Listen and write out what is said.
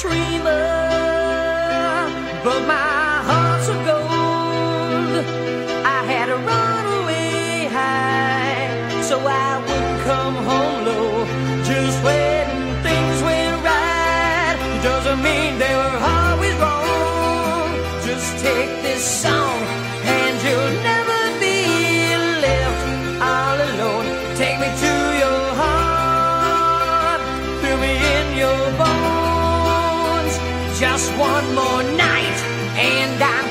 dreamer, but my heart's of gold. I had to run away high, so I wouldn't come home low. Just when things went right, doesn't mean they were always wrong. Just take this song, Just one more night, and I